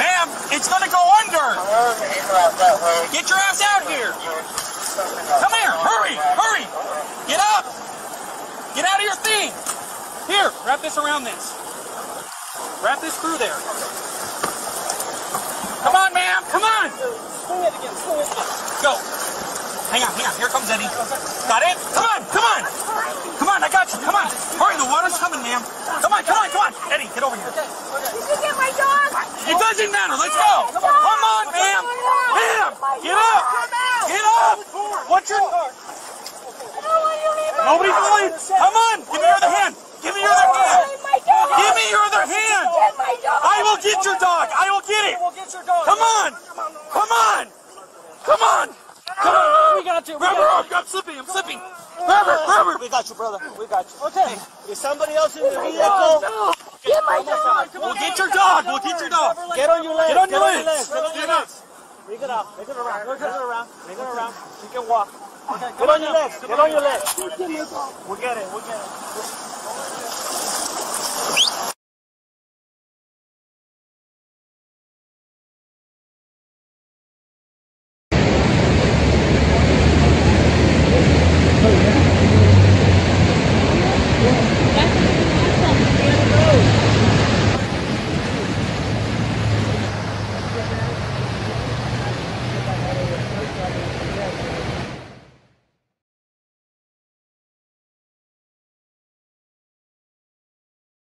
Ma'am, it's going to go under. Get your ass out here. Come here. Hurry. Hurry. Get up. Get out of your thing. Here, wrap this around this. Wrap this through there. Come on, ma'am. Come on. Go. Hang on, hang on. Here comes Eddie. Got it? Come on. Come on. Come on. I got you. Come on. Hurry, the water's coming, ma'am. Come on, come on, come on. Eddie, get over here. Did you get my dog? It doesn't matter. Let's go. Come on, ma'am. Ma'am, get up. Get up. What's your... Nobody believes. Come on. Give me your other hand. Give me your other hand. Give me your other hand. Get my dog! I will get your dog. I will get it. We'll get your dog. Come on. Come on. Come on. Come on. We got you. Her. I'm slipping. I'm slipping. Grab her. We got you, brother. We got you. Okay. Is somebody else in the oh, vehicle? Get my dog! We'll get your dog. We'll get your dog. Get on your legs. Get on your legs. Get on your legs. Bring it up. Bring it around. Bring it around. Bring it around. You can walk. Okay, Get on your legs. Get on your legs. We'll get it. We'll get it.